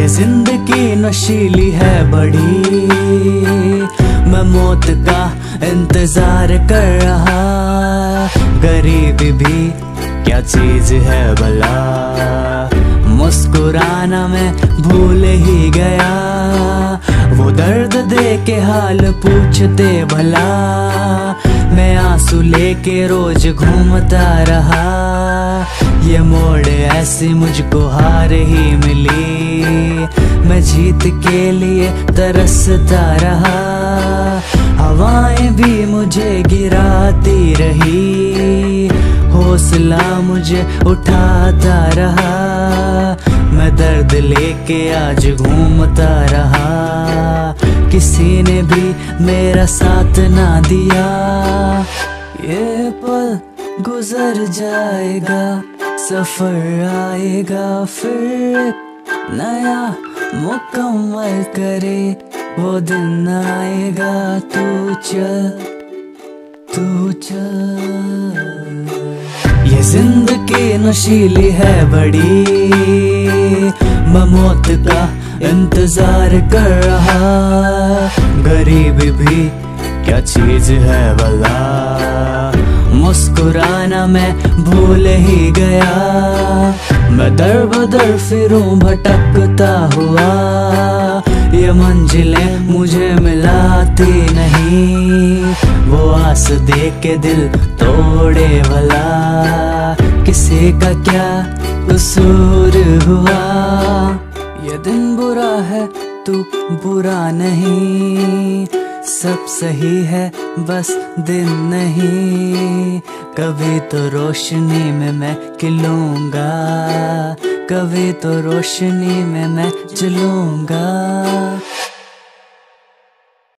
ये ज़िंदगी नशीली है बड़ी। मैं मौत का इंतज़ार कर रहा। गरीबी भी क्या चीज़ है भला। मुस्कुराना मैं भूल ही गया। वो दर्द दे के हाल पूछते भला। मैं आँसू लेके रोज घूमता रहा। ये मोड़ ऐसी मुझको हार ही मिली। मैं जीत के लिए तरसता रहा। हवाएँ भी मुझे गिराती रही। हौसला मुझे उठाता रहा। मैं दर्द लेके आज घूमता रहा। किसी ने भी मेरा साथ ना दिया। ये पल गुजर जाएगा। सफ़र आएगा फिर। नया मुकम्मल करे, वो दिन आएगा, तू चल तू चल। ये ज़िंदगी नशीली है बड़ी। मैं मौत का इंतज़ार कर रहा। गरीब भी क्या चीज़ है भला मुस्कुराना मैं भूल ही गया। मैं दर बदर फिरूं भटकता हुआ। ये मंजिलें मुझे मिलाती नहीं। वो आस दे के दिल तोड़े भला। किसी का क्या कसूर हुआ? ये दिन बुरा है, तू बुरा नहीं। सब सही है, बस दिन नहीं। कभी तो रोशनी में मैं खिलूँगा, कभी तो रोशनी में मैं जलूँगा।